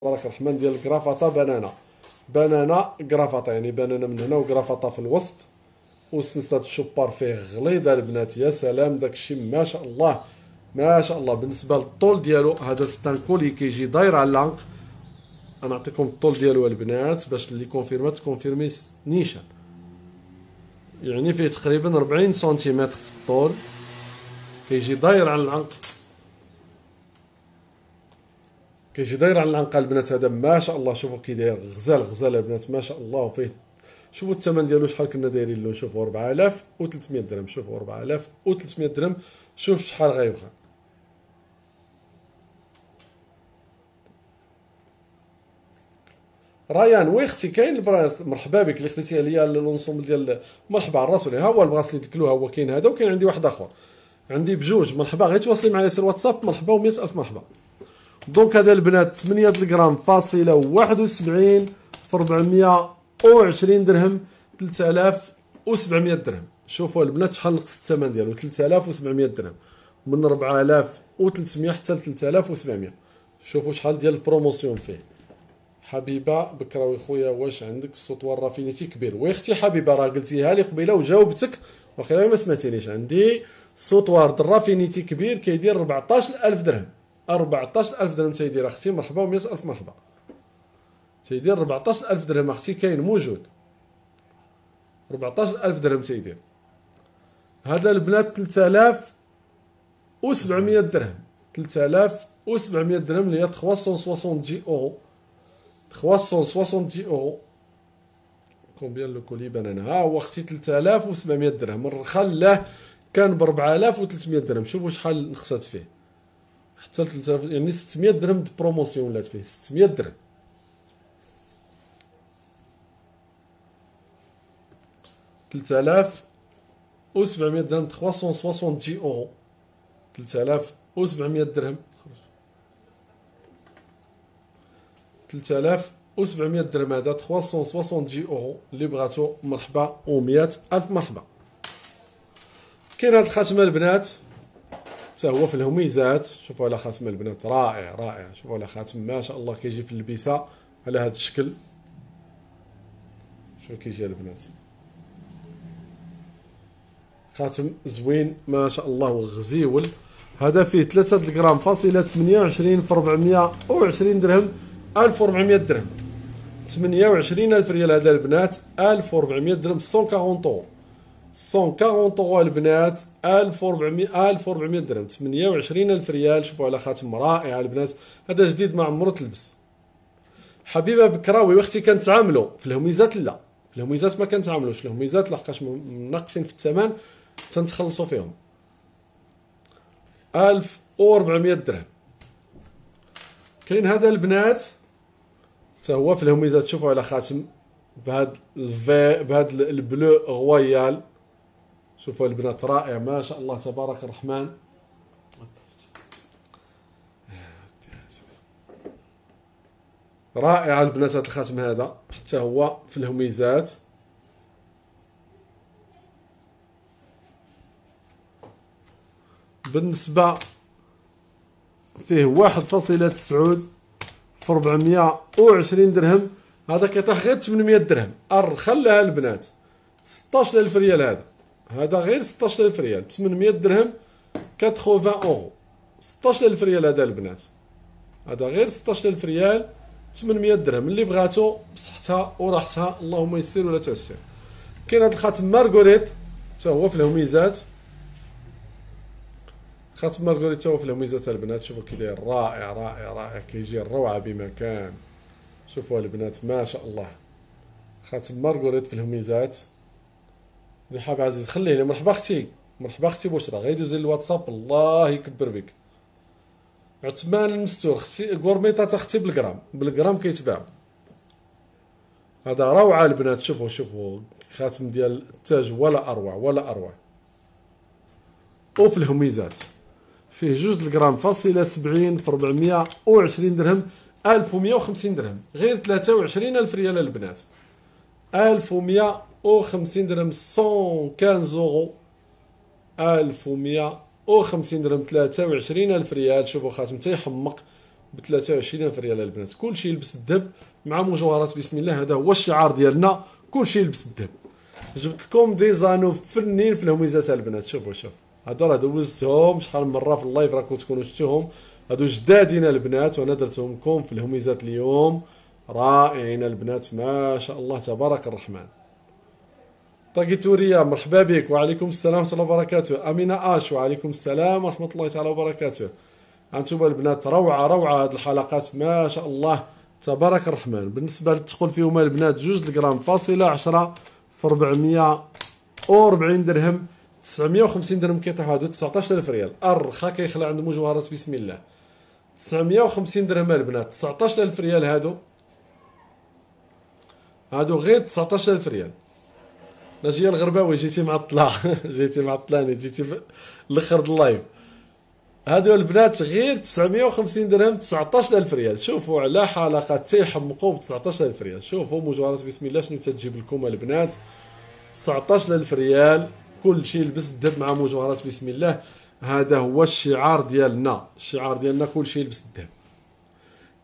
تبارك الرحمن ديال ال cravate banane. banane cravate يعني banane من هنا و cravate في الوسط. والسنسله الشوبار فيه غليظه البنات. يا سلام داكشي ما شاء الله ما شاء الله. بالنسبة للطول ديالو هذا c'est un collier كيجي داير على العنق. أنا نعطيكم الطول ديالو البنات باش اللي كونفيرمات كونفيرمي نيشان. يعني فيه تقريبا 40 سنتيمتر في الطول. كيجي داير على العنق. كيجي داير على العنق البنات هذا ما شاء الله. شوفوا كي داير غزال غزال البنات ما شاء الله. وفيه شوفوا الثمن ديالو شحال كنا دايرين له. شوفوا 4300 درهم. شوفوا 4300 درهم. شوف شحال غيبغى ريان وي أختي كاين ال bracelet. مرحبا بك. اللي خديتي عليا l'ensemble ديال مرحبا على الراس ها هو ال bracelet ديالو هو كاين هذا وكاين عندي واحد آخر. عندي بجوج. مرحبا. غير تواصلي معايا سير واتساب مرحبا و ألف مرحبا. donc هذا البنات 8 الغرام فاصلة 71 في 420 درهم 3700 درهم. شوفوا البنات شحال نقص الثمن ديالو 3700 درهم. من 4300 حتى ل 3700 شوفوا شحال ديال ال promotion فيه. حبيبة بكراوي خويا واش عندك؟ ال sautoir l'infinity كبير وي أختي حبيبة راه قلتيها لي قبيلة وجاوبتك. واخا ما سمعتينيش عندي. sautoir د l'infinity كبير كيدير 14000 درهم. 14000 درهم تيدير أختي مرحبا و ألف مرحبا. تيدير 14000 درهم أختي كاين موجود. 14000 درهم تيدير. هذا البنات 3700 درهم. 3700 درهم اللي هي 370 أورو. 370 أورو. combien le collier banane. ها هو أختي 3700 درهم. الرخال له كان ب 4300 درهم. شوفوا شحال نقصات فيه. حتى 3000 يعني 600 درهم د promotion ولات فيه 600 درهم. تلت آلاف و سبعمية درهم trois cent soixante-dix euros. تلت آلاف و سبعمية درهم. تلت آلاف و سبعمية درهم هذا trois cent soixante-dix euros. اللي بغاتو مرحبا و مية ألف مرحبا. كاين هاد الخاتمة البنات. حتى هو في الهميزات. شوفوا على خاتم البنات رائع رائع. شوفوا على خاتم ما شاء الله كيجي في اللبسة على هذا الشكل. شو كيجي البنات. خاتم زوين ما شاء الله وغزيول. هذا فيه 3 غرام فاصلة 28 في 420 درهم 1400 درهم. 28 ألف ريال هذا البنات 1400 درهم 140 طور 140 طوا البنات 1400 1400 درهم 28 ألف ريال. شوفوا على خاتم رائع البنات هذا جديد ما عمره تلبس. حبيبة بكراوي واختي كنتعاملوا في الهميزات لا. في الهميزات ما كنتعاملوش. الهميزات لحقاش منقصين في الثمن تنتخلصوا فيهم. 1400 درهم. كاين هذا البنات حتى هو في الهميزات. شوفوا على خاتم بهاد الفي بهاد البلو غويال شوفوا البنات رائع ما شاء الله تبارك الرحمن. رائع البنات هذا الخاتم هذا حتى هو في الهميزات. بالنسبة فيه واحد فاصلة تسعود في ربعمية وعشرين درهم. هذا كيطيح غير 800 درهم. خلاها البنات. 16000 ريال هذا. هذا غير 16000 ريال. 800 درهم 80 أورو. 16000 ريال هذا البنات. هذا غير 16000 ريال 800 درهم. اللي بغاتو بصحتها وراحتها اللهم يسر ولا تعسر. كاين هذا الخاتم marguerite حتى هو في الهميزات. خاتم marguerite هو في الهميزات البنات. شوفوا كي داير رائع رائع رائع. كيجي الروعة بمكان. شوفوا البنات ما شاء الله. خاتم marguerite في الهميزات. رحاب عزيز خليه لي. مرحبا أختي. مرحبا أختي بشرى غير دوزي الواتساب. الله يكبر بك. عثمان المستور. أختي غورميطات أختي بالجرام بالجرام كيتباع. هذا روعة البنات. شوفوا شوفوا. خاتم ديال التاج. ولا أروع ولا أروع. وفي الهميزات. فيه جوج الجرام فاصلة سبعين في ربعمية وعشرين درهم. 1150 درهم. غير 23 ألف ريال البنات. 1150 درهم 115 اورو 1150 درهم 23 الف ريال شوفوا خاتم تيحمق ب 23000 ريال البنات كلشي يلبس الذهب مع مجوهرات بسم الله هذا هو الشعار ديالنا كلشي يلبس الذهب جبت لكم des anneaux فنين في الهميزات البنات شوفوا شوف هادو راه دوزتهم شحال من مره في ال live راكم تكونوا شفتوهم هادو جدادين البنات وأنا درتهم لكم في الهميزات اليوم رائعين البنات ما شاء الله تبارك الرحمن طاقي توريا مرحبا بك وعليكم السلام ورحمة الله وبركاته. أمينة آش وعليكم السلام ورحمة الله تعالى وبركاته. أنتم البنات روعة روعة هذه الحلقات ما شاء الله تبارك الرحمن. بالنسبة للدخول فيهم البنات جوج الغرام فاصلة 10 في 440 درهم 950 درهم كيطيحوا هادو 19000 ريال. الرخا كيخلع عند مجوهرات بسم الله. 950 درهم البنات 19000 ريال هادو. هادو غير 19000 ريال. ناجيه الغرباوي جيتي معطله جيتي معطلاني جيتي في الأخر ال live. هادو البنات غير 950 درهم 19000 ريال. شوفوا على حلقة تيحمقوا ب 19000 ريال. شوفوا مجوهرات بسم الله شنو تتجيب لكم البنات. 19000 ريال. كل شيء لبس الذهب مع مجوهرات بسم الله. هذا هو الشعار ديالنا. الشعار ديالنا كل شيء لبس الذهب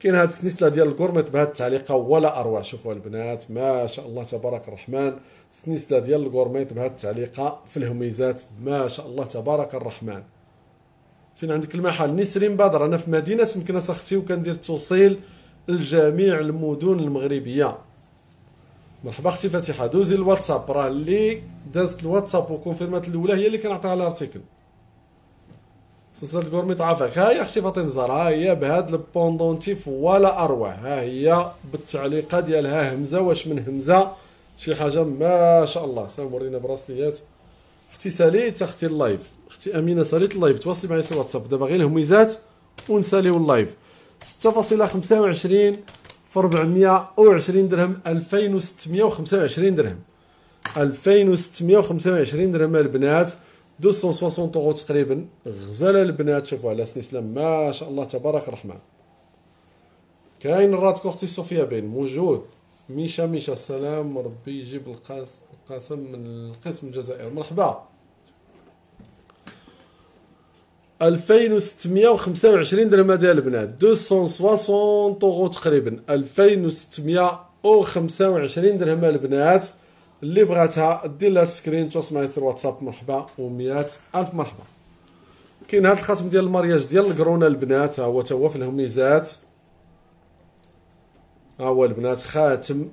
كاين هاد السنسله ديال ال gourmette بهاد التعليقة ولا أروع. شوفوا البنات ما شاء الله تبارك الرحمن. السنسله ديال ال gourmette بهاد التعليقة في الهميزات ما شاء الله تبارك الرحمن. فين عندك المحل؟ نسرين بدر. أنا في مدينة مكناس أختي وكندير توصيل لجميع المدن المغربية. مرحبا أختي فاتحة. دوزي الواتساب. راه اللي دازت الواتساب وكونفيرمات الأولى هي اللي كنعطيها ال article سلسلة ال gourmette عافاك ها هي أختي فاطمة زهر ها هي بهاد ال pendentif ولا أروع. ها هي بالتعليقه ديالها همزة واش من همزة؟ شي حاجة ما شاء الله. سلام ورينا براسليات. أختي ساليت أختي ال live. أختي أمينة ساليت ال live. تواصلي معايا في الواتساب دابا غير الهميزات ونساليو ال live. 6.25 في 420 درهم. 2625 درهم. 2625 درهم. البنات 260 اورو تقريبا غزالة البنات شوفوا على سنسله ما شاء الله تبارك الرحمن. كاين الراد كورتي صوفيا بين موجود. ميشا ميشا السلام ربي يجيب القاسم من القسم الجزائر. مرحبا. 2625 درهم هذه البنات. 260 اورو تقريبا 2625 درهم البنات. اللي بغاتها دير لها سكرين تواصل معايا سير واتساب مرحبا و100 ألف مرحبا. كاين هذا الخاتم ديال ال mariage ديال ال couronne البنات ها هو تا هو في الهميزات. ها هو البنات خاتم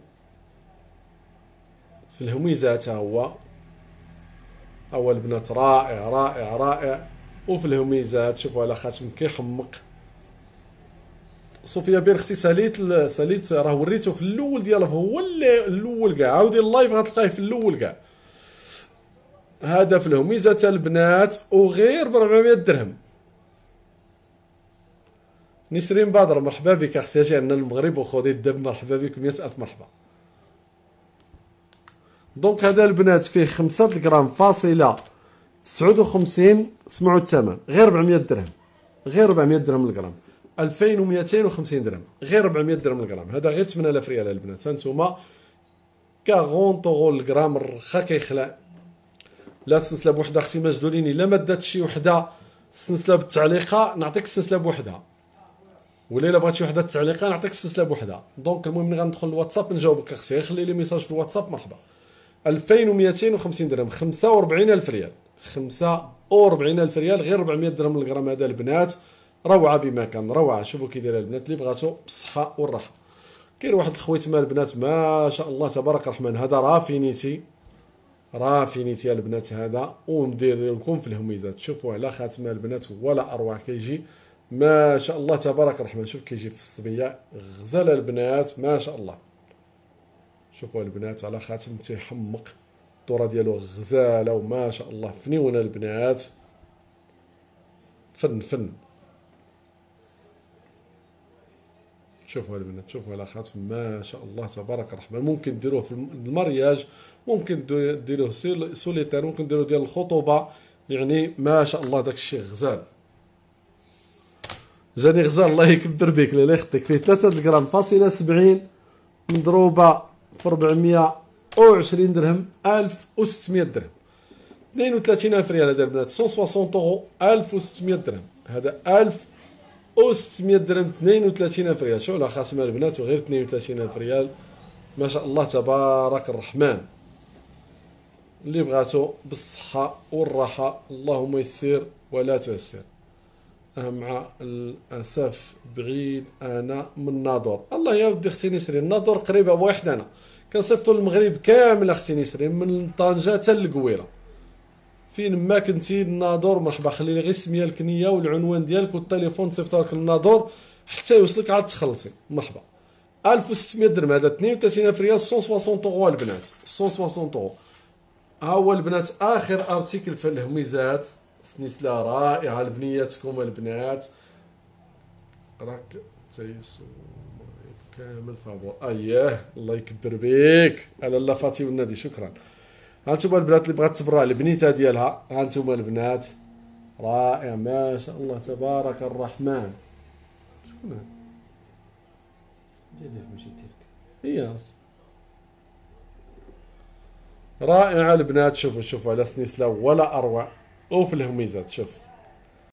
في الهميزات ها هو. ها هو البنات رائع رائع رائع. وفي الهميزات شوفوا على خاتم كيحمق. صوفيا بين أختي ساليت ساليت راه وريته في الأول ديالها هو الأول كاع. عاودي ال live غتلقاه في الأول كاع. في الهميزة تاع البنات وغير ب 400 درهم. نسرين بدر مرحبا بك أختي أجي عندنا المغرب وخذي الدب مرحبا بك 100 ألف مرحبا. دونك هذا البنات فيه 5 غرام فاصلة 59 سمعوا الثمن غير 400 درهم. غير 400 درهم الغرام. 2250 درهم. غير 400 درهم الغرام. هذا غير 8000 ريال البنات. هانتوما 40 اورو الغرام الرخا كيخلع. لا السلسله بوحدها أختي مجدوليني لا ما دات شي وحدة السلسله بالتعليقه نعطيك السلسله بوحدها ولا إلا بغات شي وحدة التعليقة نعطيك السلسله بوحدها donc المهم ملي غندخل الواتساب نجاوبك أختي. خلي لي message في الواتساب مرحبا. 2250 درهم 45000 ريال. 45 ألف ريال غير 400 درهم الغرام هذا البنات. روعة بما كان روعة. شوفوا كي دايرة البنات اللي بغاتو بالصحه والراحة. كاين واحد الخويت مال البنات ما شاء الله تبارك الرحمن هذا رافينيتي رافينيتي البنات هذا. وندير لكم في الهميزات. شوفوا على خاتم البنات ولا اروع كيجي ما شاء الله تبارك الرحمن. شوف كيجي في الصبية غزال البنات ما شاء الله. شوفوا البنات على خاتم تيحمق. الدورة ديالو غزالة وما شاء الله. فنيونة البنات. فن فن. شوفوا البنات شوفوا خاتم ما شاء الله تبارك الرحمن. ممكن ديروه في ال mariage ممكن ديروه سوليتير ممكن ديروه ديال الخطوبة. يعني ما شاء الله داك الشيء غزال. جاني غزال الله يكبر بك لا يخطيك. فيه 3 غرام فاصلة 70 مضروبة في 400 20 درهم 1600 درهم. 32000 ريال هذا البنات 160 اورو 1600 درهم. هذا 1000 و 600 درهم 32000 ريال. شو خاصمه البنات وغير 32000 ريال. ما شاء الله تبارك الرحمن. اللي بغاتو بالصحة والراحة اللهم يسر ولا تعسر مع الأسف بعيد أنا من ناظور الله يا ودي أختي نسرين الناظور قريبة بواحد أنا كنصيفطو المغرب كامل أختي نسرين من طنجة حتى للقويرة. فين ما كنتي الناظور مرحبا خلي لي غير السميه الكنيه والعنوان ديالك والتليفون صيفطو لك الناظور حتى يوصلك عاد تخلصي. مرحبا 1600 درهم هذا 32000 ريال 160 اورو البنات. 160 اورو ها هو البنات آخر article في الهميزات. سنسله رائعة لبنياتكم البنات. راك تيسو كامل فابور اييه الله يكبر بيك. على الله فاتي والنادي شكرا. هانتوما البنات اللي بغات تبرع البنيتة ديالها. هانتوما البنات. رائع. ما شاء الله تبارك الرحمن. شكون هذا؟ في ديالك هي رائعة البنات. شوفوا شوفوا. على سنيسله ولا أروع. وفي الهميزات. شوف.